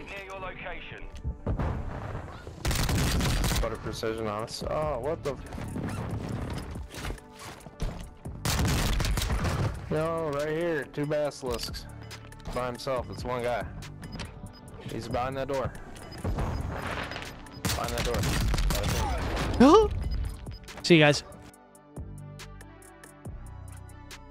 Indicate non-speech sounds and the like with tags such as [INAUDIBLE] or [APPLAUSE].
site near your location. Better precision on us. Oh, what the? No, right here, two basilisks. By himself, it's one guy. He's behind that door. Behind that door. [GASPS] See you guys.